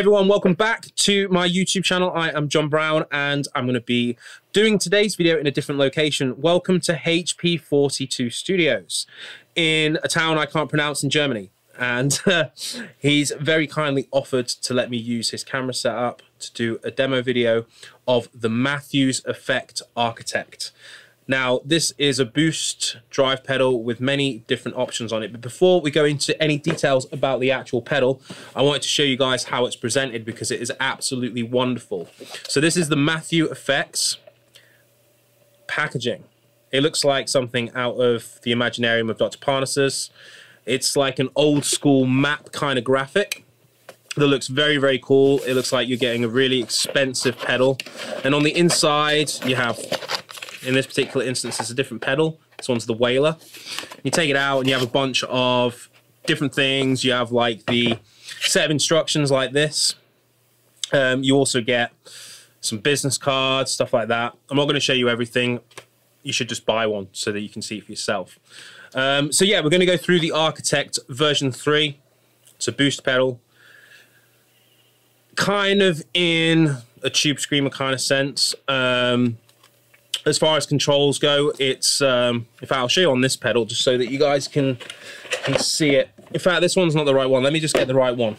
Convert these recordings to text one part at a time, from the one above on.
everyone, welcome back to my YouTube channel. I am John Browne and I'm going to be doing today's video in a different location. Welcome to HP42 Studios in a town I can't pronounce in Germany. And uh, he's very kindly offered to let me use his camera setup to do a demo video of the Matthews Effect Architect. Now, this is a boost drive pedal with many different options on it. But before we go into any details about the actual pedal, I wanted to show you guys how it's presented because it is absolutely wonderful. So this is the Mathew Effects packaging. It looks like something out of the Imaginarium of Dr. Parnassus. It's like an old school map kind of graphic that looks very, very cool. It looks like you're getting a really expensive pedal. And on the inside, you have in this particular instance, it's a different pedal. This one's the Whaler. You take it out and you have a bunch of different things. You have like the set of instructions like this. Um, you also get some business cards, stuff like that. I'm not going to show you everything. You should just buy one so that you can see it for yourself. Um, so yeah, we're going to go through the Architect version 3. It's a boost pedal. Kind of in a tube screamer kind of sense. Um, as far as controls go, it's, um, in fact, I'll show you on this pedal just so that you guys can, can see it. In fact, this one's not the right one. Let me just get the right one.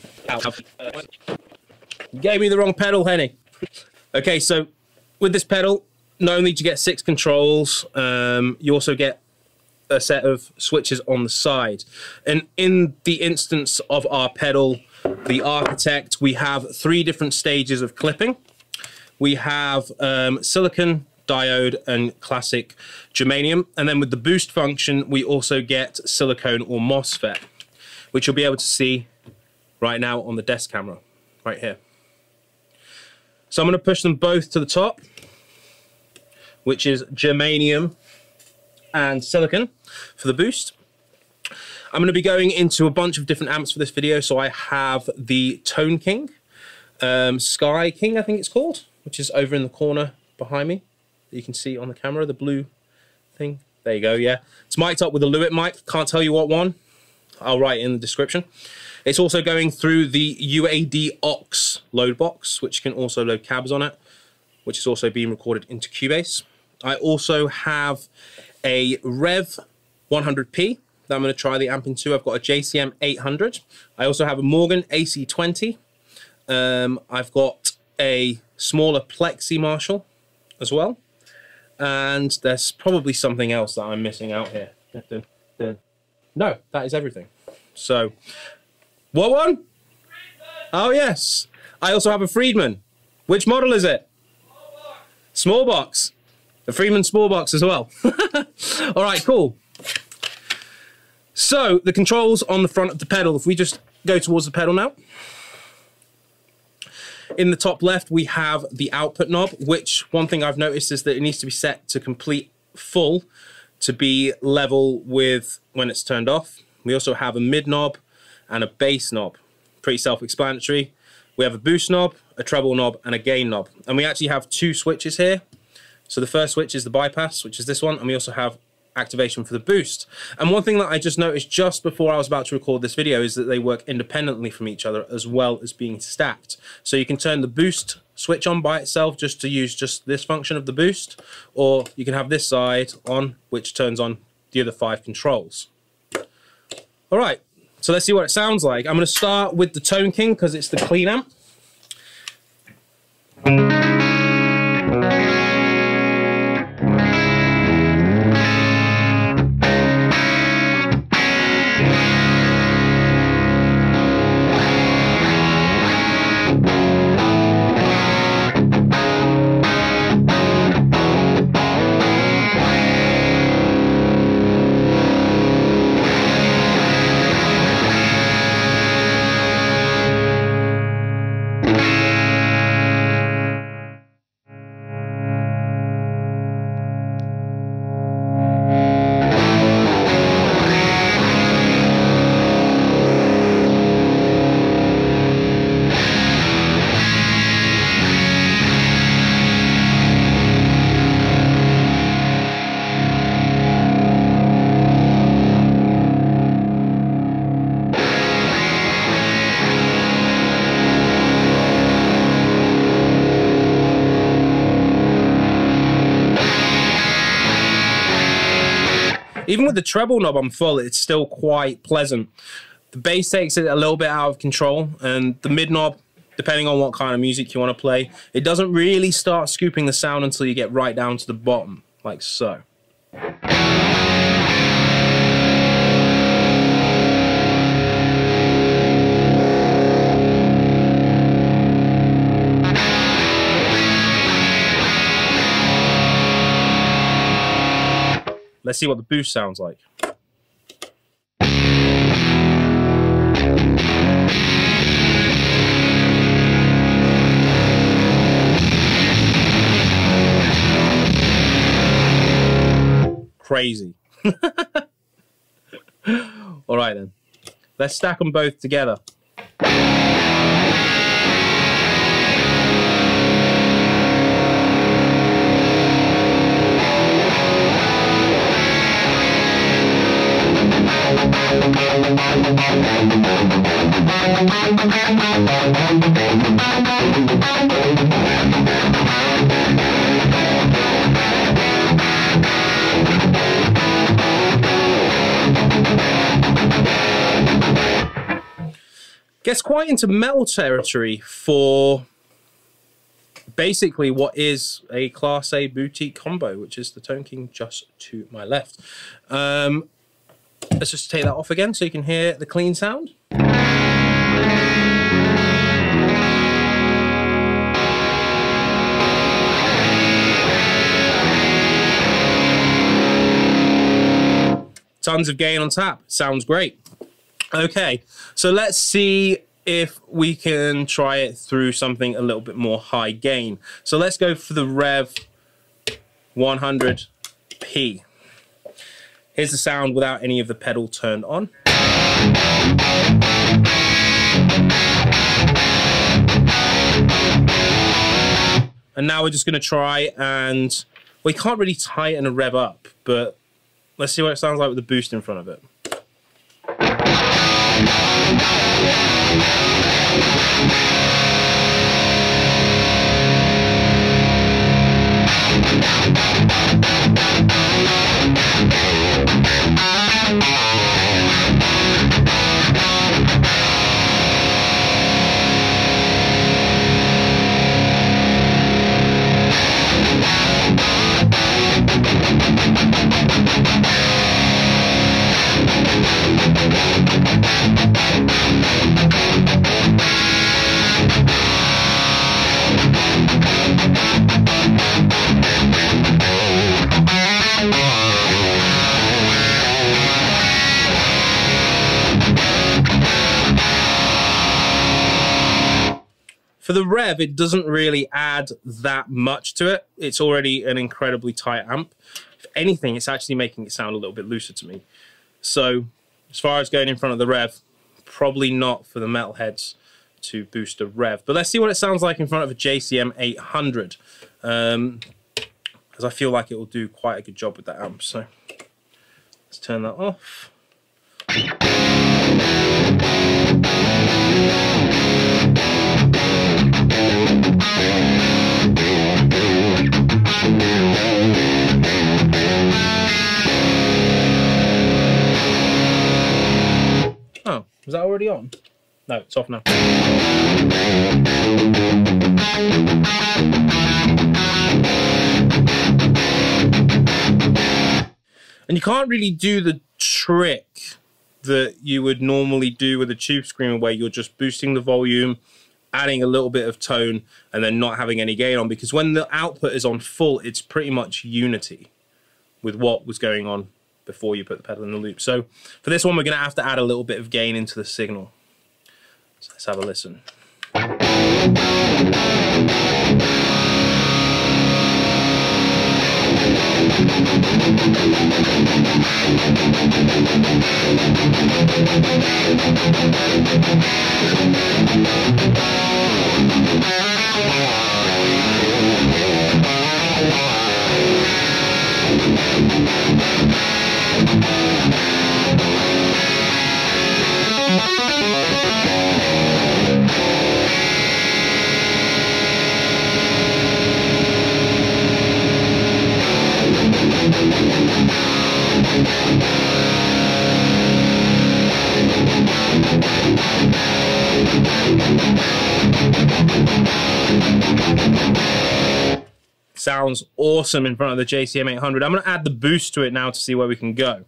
You gave me the wrong pedal, Henny. okay, so with this pedal, not only do you get six controls, um, you also get a set of switches on the side. And in the instance of our pedal, the Architect, we have three different stages of clipping. We have um, silicon, diode and classic germanium. And then with the boost function, we also get silicone or MOSFET, which you'll be able to see right now on the desk camera, right here. So I'm going to push them both to the top, which is germanium and silicon for the boost. I'm going to be going into a bunch of different amps for this video. So I have the Tone King, um, Sky King, I think it's called, which is over in the corner behind me that you can see on the camera, the blue thing. There you go, yeah. It's mic'd up with a Lewitt mic. Can't tell you what one. I'll write in the description. It's also going through the UAD OX load box, which can also load cabs on it, which is also being recorded into Cubase. I also have a Revv 100p that I'm going to try the amp into. I've got a JCM 800. I also have a Morgan AC20. Um, I've got a smaller Plexi Marshall as well and there's probably something else that I'm missing out here. No, that is everything. So, what one? Oh, yes. I also have a Friedman. Which model is it? Small box. The Friedman small box as well. All right, cool. So, the controls on the front of the pedal, if we just go towards the pedal now. In the top left, we have the output knob, which one thing I've noticed is that it needs to be set to complete full to be level with when it's turned off. We also have a mid knob and a bass knob. Pretty self-explanatory. We have a boost knob, a treble knob, and a gain knob. And we actually have two switches here. So the first switch is the bypass, which is this one, and we also have activation for the boost. And one thing that I just noticed just before I was about to record this video is that they work independently from each other as well as being stacked. So you can turn the boost switch on by itself just to use just this function of the boost, or you can have this side on, which turns on the other five controls. All right, so let's see what it sounds like. I'm gonna start with the Tone King because it's the clean amp. Even with the treble knob on full, it's still quite pleasant. The bass takes it a little bit out of control, and the mid knob, depending on what kind of music you want to play, it doesn't really start scooping the sound until you get right down to the bottom, like so. Let's see what the boost sounds like. Crazy. All right then. Let's stack them both together. Gets quite into metal territory for basically what is a Class A boutique combo, which is the Tone King just to my left. Um, let's just take that off again so you can hear the clean sound. Tons of gain on tap. Sounds great. Okay, so let's see if we can try it through something a little bit more high gain. So let's go for the Revv 100p. Here's the sound without any of the pedal turned on. And now we're just going to try and we can't really tighten a Revv up, but let's see what it sounds like with the boost in front of it. For the Revv, it doesn't really add that much to it. It's already an incredibly tight amp. If anything, it's actually making it sound a little bit looser to me. So as far as going in front of the Revv, probably not for the metalheads to boost the Revv. But let's see what it sounds like in front of a JCM 800. Um, because I feel like it will do quite a good job with that amp. So let's turn that off. Was that already on? No, it's off now. And you can't really do the trick that you would normally do with a tube screamer where you're just boosting the volume, adding a little bit of tone, and then not having any gain on because when the output is on full, it's pretty much unity with what was going on before you put the pedal in the loop. So for this one, we're going to have to add a little bit of gain into the signal. So let's have a listen. Sounds awesome in front of the JCM 800. I'm going to add the boost to it now to see where we can go.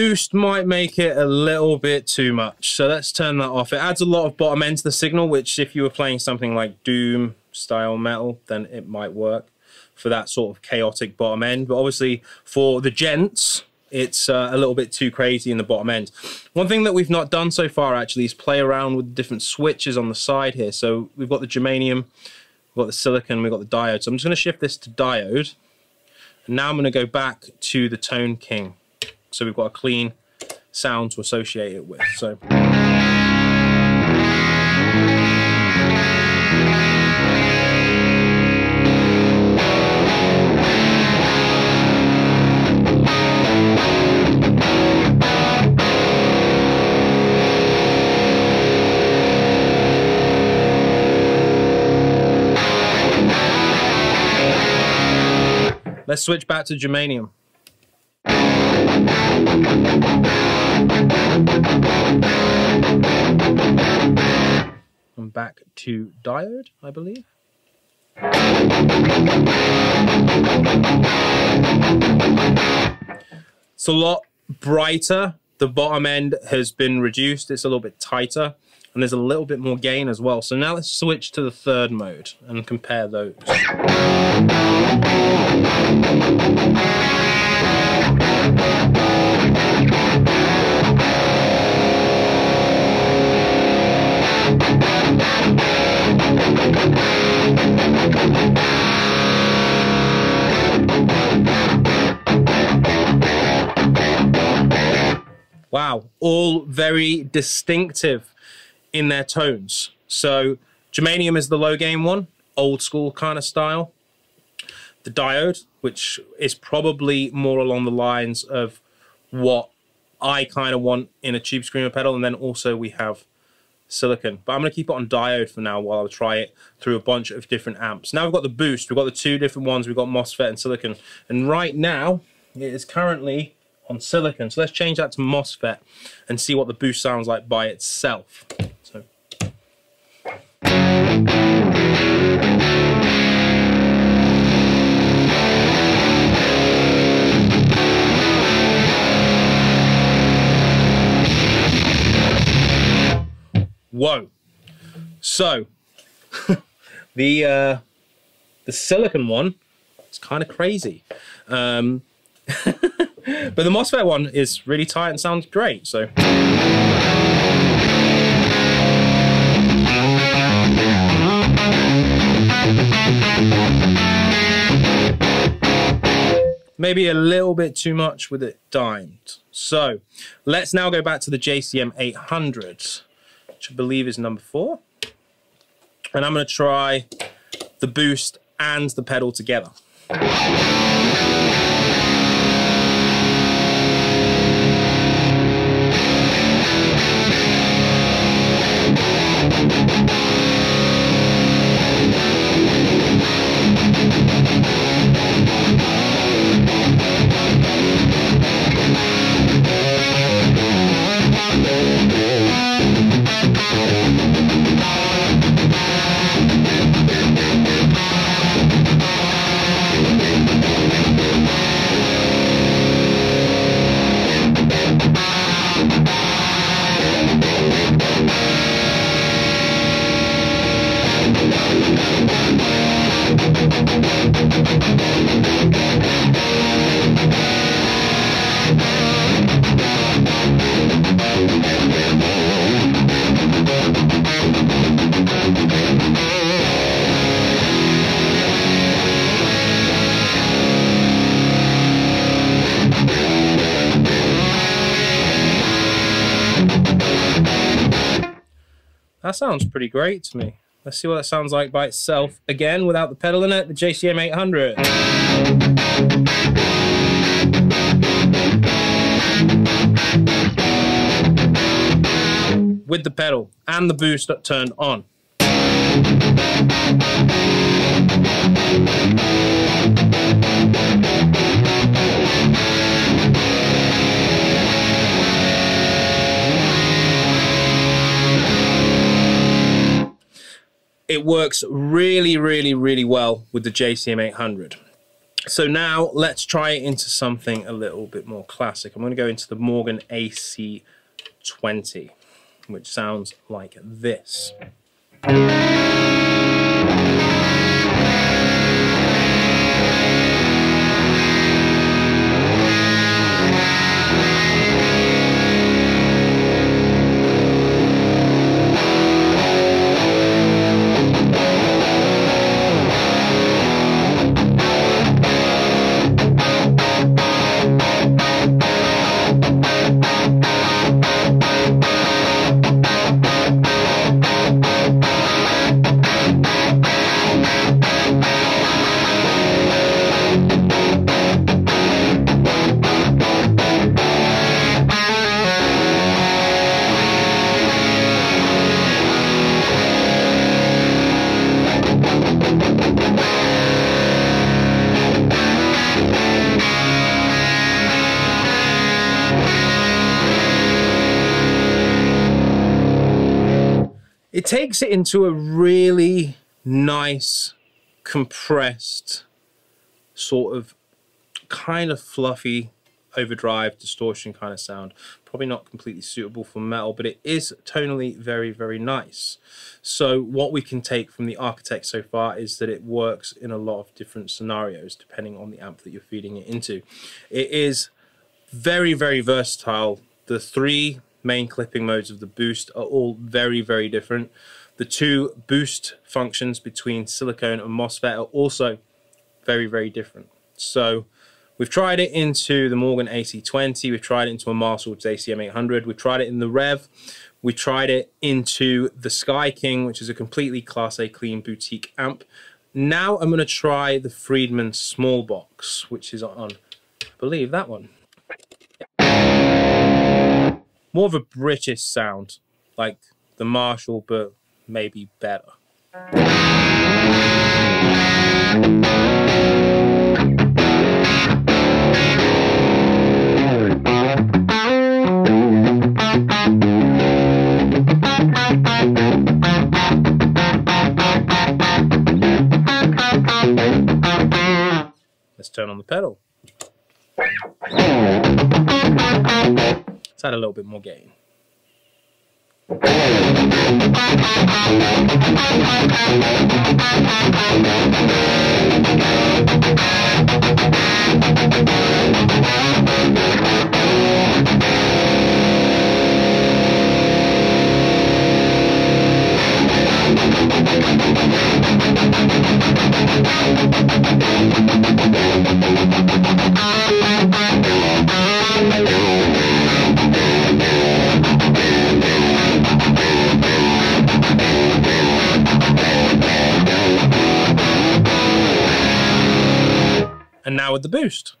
Boost might make it a little bit too much. So let's turn that off. It adds a lot of bottom end to the signal, which if you were playing something like Doom style metal, then it might work for that sort of chaotic bottom end. But obviously for the gents, it's uh, a little bit too crazy in the bottom end. One thing that we've not done so far actually is play around with different switches on the side here. So we've got the germanium, we've got the silicon, we've got the diode. So I'm just going to shift this to diode. And now I'm going to go back to the Tone King so we've got a clean sound to associate it with. So. Let's switch back to germanium. Back to diode, I believe. It's a lot brighter. The bottom end has been reduced. It's a little bit tighter and there's a little bit more gain as well. So now let's switch to the third mode and compare those. Wow, all very distinctive in their tones. So germanium is the low gain one, old school kind of style. The diode, which is probably more along the lines of what I kind of want in a tube screamer pedal. And then also we have silicon. But I'm going to keep it on diode for now while I try it through a bunch of different amps. Now we've got the boost. We've got the two different ones. We've got MOSFET and silicon. And right now it is currently on silicon. So let's change that to MOSFET and see what the boost sounds like by itself. So. Whoa. So the uh, the silicon one, it's kind of crazy. Um, but the MOSFET one is really tight and sounds great. So. Maybe a little bit too much with it dimed. So let's now go back to the JCM 800, which I believe is number four. And I'm going to try the boost and the pedal together. That sounds pretty great to me. Let's see what that sounds like by itself. Again, without the pedal in it, the JCM 800. With the pedal and the boost turned on. It works really, really, really well with the JCM 800. So now let's try it into something a little bit more classic. I'm going to go into the Morgan AC20, which sounds like this. Into a really nice, compressed, sort of kind of fluffy overdrive distortion kind of sound. Probably not completely suitable for metal, but it is tonally very, very nice. So what we can take from the Architect so far is that it works in a lot of different scenarios depending on the amp that you're feeding it into. It is very, very versatile. The three main clipping modes of the boost are all very, very different. The two boost functions between silicone and MOSFET are also very, very different. So we've tried it into the Morgan AC20, we've tried it into a Marshall JCM800, we've tried it in the Revv, we tried it into the Sky King, which is a completely Class A clean boutique amp. Now I'm going to try the Friedman Small Box, which is on, I believe, that one more of a British sound, like the Marshall, but maybe better. Let's turn on the pedal. Let's add a little bit more gain. And now boost.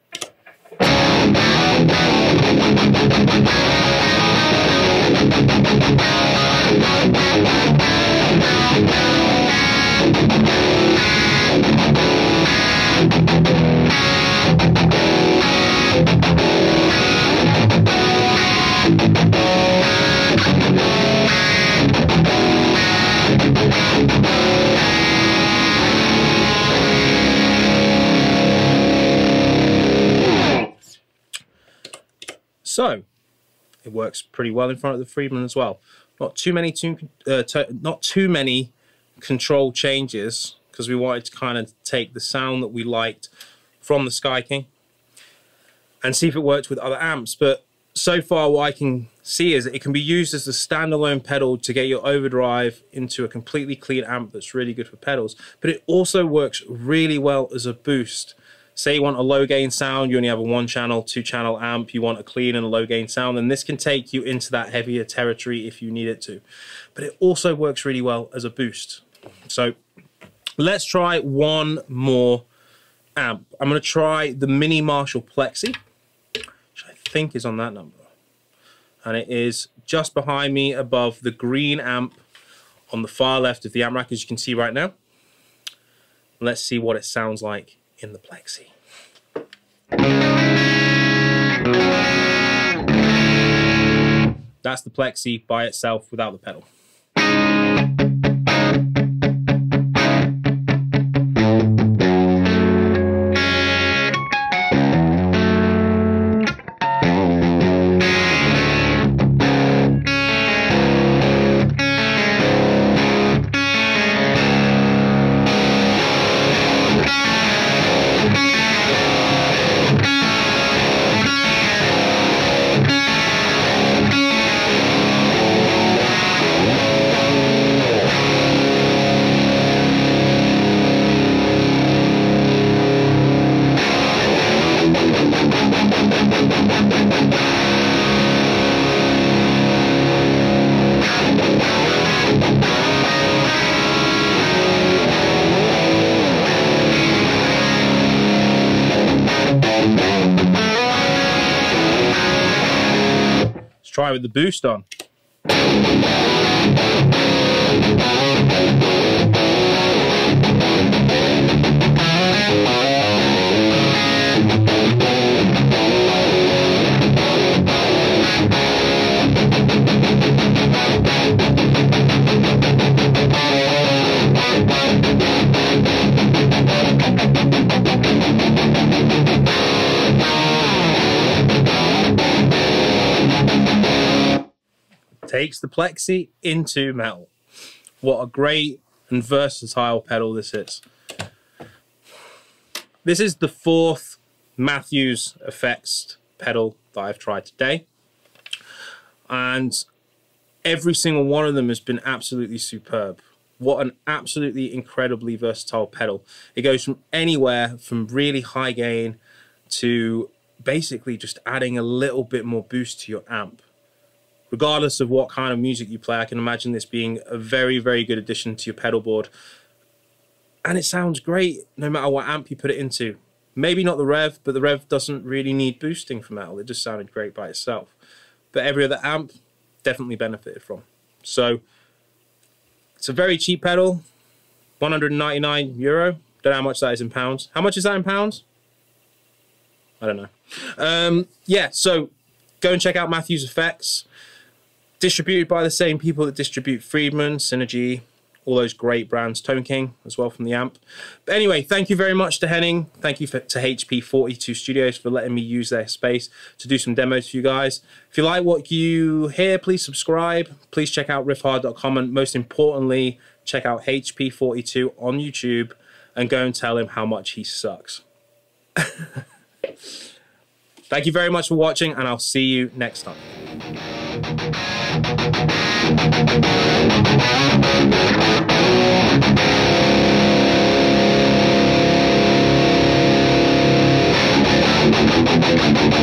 So it works pretty well in front of the Friedman as well. Not too many too, uh, not too many control changes because we wanted to kind of take the sound that we liked from the Sky King and see if it worked with other amps. But so far what I can see is it can be used as a standalone pedal to get your overdrive into a completely clean amp that's really good for pedals. But it also works really well as a boost say you want a low gain sound, you only have a one channel, two channel amp, you want a clean and a low gain sound, then this can take you into that heavier territory if you need it to. But it also works really well as a boost. So let's try one more amp. I'm going to try the Mini Marshall Plexi, which I think is on that number. And it is just behind me above the green amp on the far left of the amp rack, as you can see right now. Let's see what it sounds like in the Plexi. That's the Plexi by itself without the pedal. With the boost on. Plexi into metal. What a great and versatile pedal this is. This is the fourth Matthews Effects pedal that I've tried today. And every single one of them has been absolutely superb. What an absolutely incredibly versatile pedal. It goes from anywhere from really high gain to basically just adding a little bit more boost to your amp regardless of what kind of music you play, I can imagine this being a very, very good addition to your pedal board. And it sounds great no matter what amp you put it into. Maybe not the Revv, but the Revv doesn't really need boosting for metal. It just sounded great by itself. But every other amp definitely benefited from. So it's a very cheap pedal, 199 euro. Don't know how much that is in pounds. How much is that in pounds? I don't know. Um, yeah, so go and check out Matthews Effects distributed by the same people that distribute Friedman, Synergy, all those great brands, Tone King as well from the amp. But anyway, thank you very much to Henning. Thank you for, to HP 42 Studios for letting me use their space to do some demos for you guys. If you like what you hear, please subscribe. Please check out riffhard.com and most importantly, check out HP 42 on YouTube and go and tell him how much he sucks. Thank you very much for watching and I'll see you next time. Thank you.